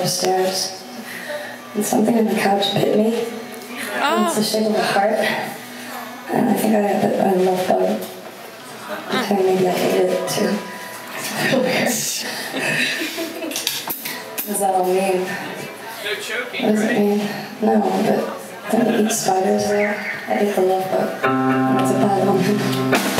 upstairs, and something on the couch bit me. Oh. It's the shape of a heart, and I think I got bit by a love bug. Ah. I think maybe I hated it too. It's real weird. what does that all mean? No choking, What does it mean? No, but don't you eat spiders there? I ate the love bug. That's a bad omen.